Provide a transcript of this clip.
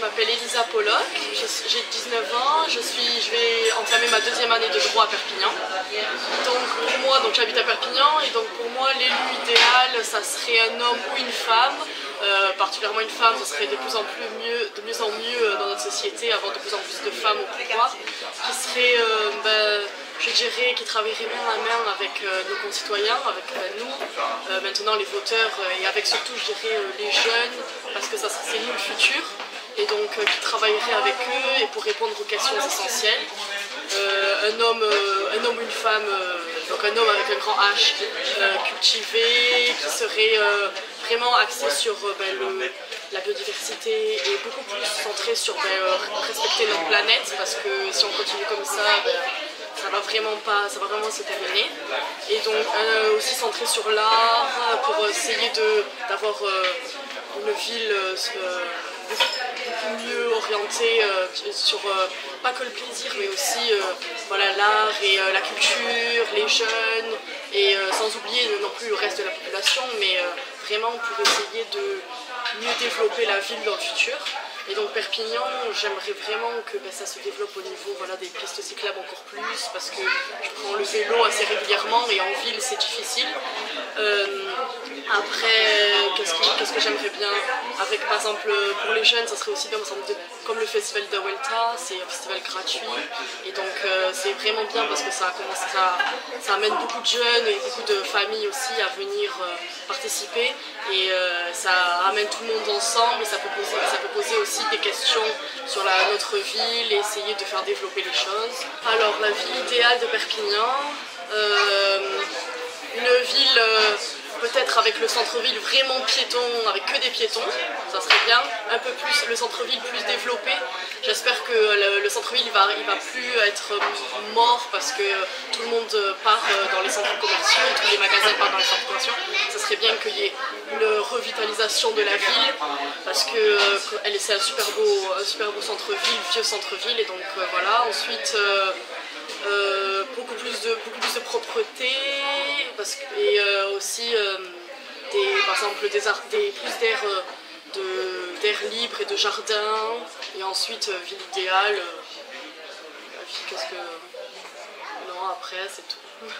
Je m'appelle Elisa Pollock, j'ai 19 ans, je, suis, je vais entamer ma deuxième année de droit à Perpignan. Donc pour moi, donc j'habite à Perpignan et donc pour moi l'élu idéal, ça serait un homme ou une femme. Euh, particulièrement une femme, ça serait de plus en plus mieux, de mieux en mieux euh, dans notre société, avoir de plus en plus de femmes au pouvoir, qui serait euh, ben, je dirais, qui travaillerait main à main avec nos concitoyens, avec euh, nous, maintenant les voteurs, et avec surtout, je dirais, les jeunes, parce que ça c'est nous le futur, et donc qui travaillerait avec eux et pour répondre aux questions essentielles. un, homme, un homme ou une femme, donc un homme avec un grand H, cultivé, qui serait vraiment axé sur ben, la biodiversité et beaucoup plus centré sur ben, respecter notre planète, parce que si on continue comme ça, ben, ça va vraiment pas, ça va vraiment se terminer. Et donc euh, aussi centré sur l'art pour essayer d'avoir euh, une ville euh, beaucoup mieux orientée sur pas que le plaisir mais aussi voilà l'art et la culture, les jeunes et sans oublier non plus le reste de la population mais vraiment pour essayer de mieux développer la ville dans le futur. Et donc Perpignan, j'aimerais vraiment que ben, ça se développe au niveau voilà, des pistes cyclables encore plus, parce que je prends le vélo assez régulièrement et en ville c'est difficile. Euh, après, qu'est-ce que, j'aimerais bien Avec par exemple pour les jeunes, ça serait aussi bien comme le festival de Huelta, c'est un festival gratuit. Et donc euh, c'est vraiment bien parce que ça, ça, ça, amène beaucoup de jeunes et beaucoup de familles aussi à venir euh, participer. Et ça amène tout le monde ensemble et ça ça peut poser aussi des questions sur la, notre ville et essayer de faire développer les choses. Alors la ville idéale de Perpignan, euh, une ville euh, peut-être avec le centre-ville vraiment piéton, avec que des piétons, ça serait bien. Un peu plus, le centre-ville plus développé. J'espère que le, centre-ville va, il va plus être mort parce que tout le monde part dans les centres commerciaux, tous les magasins partent dans les centres commerciaux. Ça serait bien qu'il y ait une revitalisation de la ville parce que c'est un super beau, super beau centre-ville, vieux centre-ville et donc euh, voilà. Ensuite, euh, euh, beaucoup, plus de, beaucoup plus de propreté parce et aussi exemple des, des plus d'air d'air libre et de jardin et ensuite ville idéale qu'est-ce que non après c'est tout